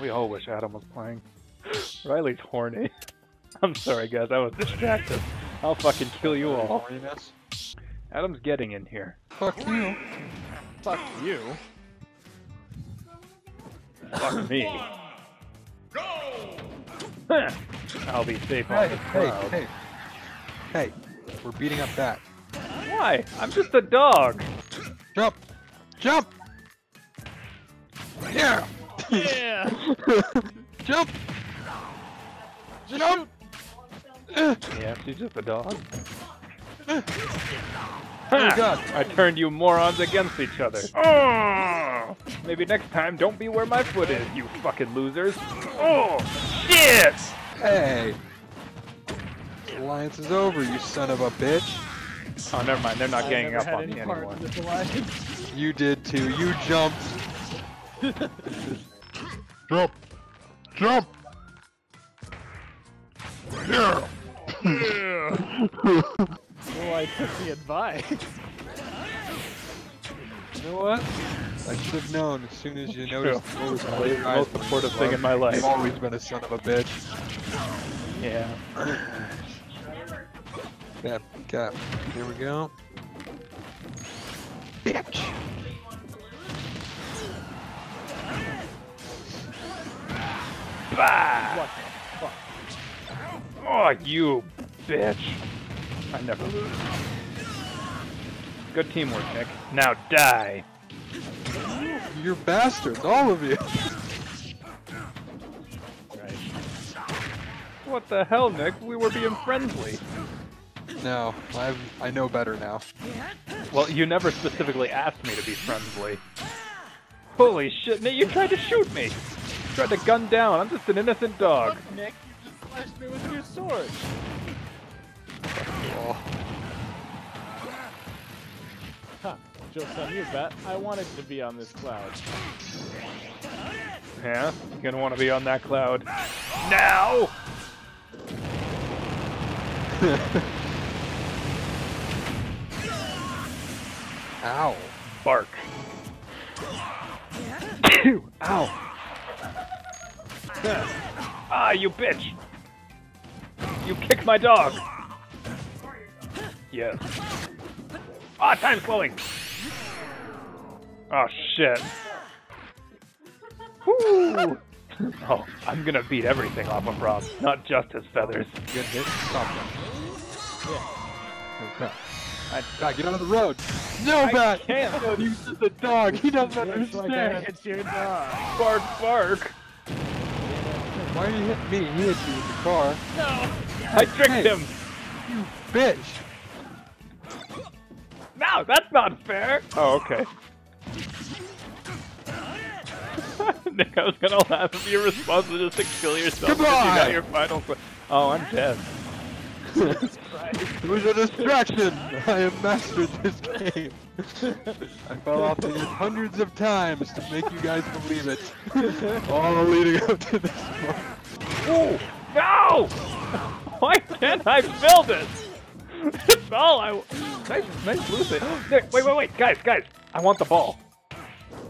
We all wish Adam was playing. Riley's horny. I'm sorry, guys. I was distracted. I'll fucking kill you all. Horniness. Adam's getting in here. Fuck you. Fuck you. Fuck me. Huh. I'll be safe on Hey, this hey, hey. Hey, we're beating up that. Why? I'm just a dog. Jump! Jump! Yeah! Yeah. Jump! Just Jump! Yeah, she's just a dog. Oh Ha! god. I turned you morons against each other. Oh! Maybe next time, don't be where my foot is, you fucking losers. Oh, shit! Hey! Alliance is over, you son of a bitch. Oh, never mind. They're not I ganging up on any me part anymore. in this alliance. You did too. You jumped. Jump! Jump! Yeah! Well, I took the advice. You know what? I should have known as soon as you noticed what was the most supportive thing in my life. You've always been a son of a bitch. Yeah. Cap, cap. Here we go. Bitch! Bah! What the fuck? Oh, you bitch. I never lose. Good teamwork, Nick. Now die. You're bastards, all of you! Right. What the hell, Nick? We were being friendly. No, I've, I know better now. Well, you never specifically asked me to be friendly. Holy shit, Nick, you tried to shoot me! Tried to gun down. I'm just an innocent dog. Look, Nick, you just slashed me with your sword. Oh, Huh. Joke's on you, Bet. I wanted to be on this cloud. Yeah? You're gonna want to be on that cloud. Now! Ow. Bark. Ow! Ah, you bitch! You kicked my dog! Yes. Ah, time slowing! Oh, shit. Woo! Oh, I'm gonna beat everything off of Rob, not just his feathers. Good hit. Stop him. Yeah. Okay. I, God, get out of the road! No, I Bat! can't. He's just a dog. He doesn't Looks like I understand. hit your dog. bark, bark! Why did you hit me? He hit you with the car. No! I tricked Hey. him! You bitch! No, that's not fair! Oh, okay. Nick, I was gonna laugh if your response was just to kill yourself because you got your final Oh, I'm dead. It was a distraction! I have mastered this game. I fell off the edge hundreds of times to make you guys believe it. All leading up to this moment. Ooh! No! Why can't I build it? That's all I. Nice, nice losing. Nick, wait, wait, wait, guys, guys! I want the ball.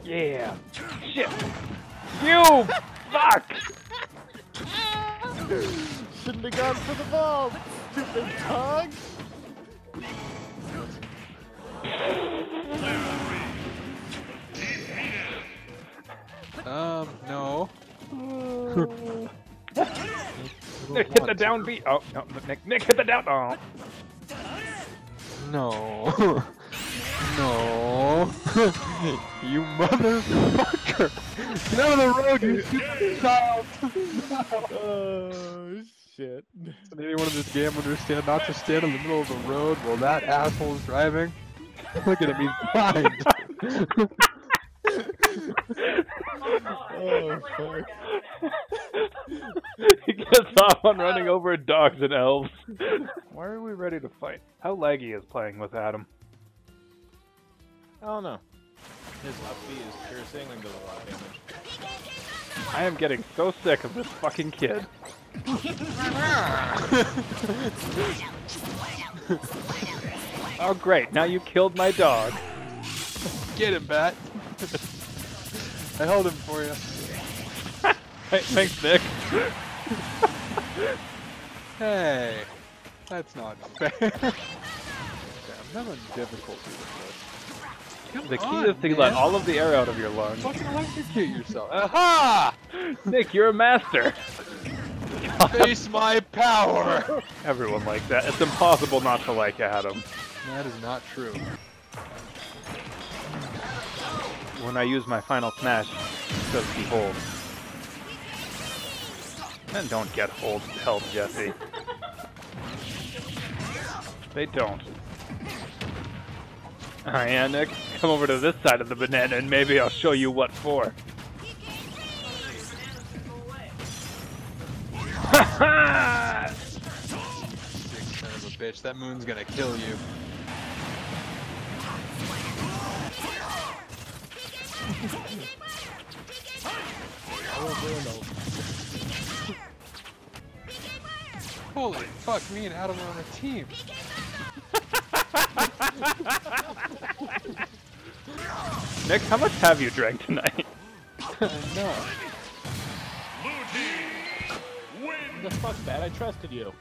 Yeah. Shit. You fuck! Shouldn't have gone for the ball, stupid dog. Um, no. Nick, hit the down beat. Oh, no, Nick, Nick, hit the down. Oh. No. no. you motherfucker! Get out of the road, you stupid child! Oh, shit. Does anyone in this game understand not to stand in the middle of the road while that asshole is driving? Look at him, he's blind! Oh, oh, fuck. he gets off on running over dogs and elves. Why are we ready to fight? How laggy is playing with Adam? I don't know. His up B is piercing and does a lot of damage. I am getting so sick of this fucking kid. Oh great, now you killed my dog. Get him, Bat! I held him for you. hey, Thanks, Nick. Hey, that's not fair. I'm having difficulty with this The key on, is to let all of the air out of your lungs. Fucking electrocute yourself. Aha! Nick, you're a master. Face my power! Everyone likes that. It's impossible not to like Adam. That is not true. When I use my final smash, it says behold. And don't get hold held, Jesse. They don't. Alright, yeah, Nick, come over to this side of the banana and maybe I'll show you what for. Sick son of a bitch. That moon's gonna kill you. Holy fuck, me and Adam are on a team. Nick, how much have you drank tonight? no. The fuck that? I trusted you.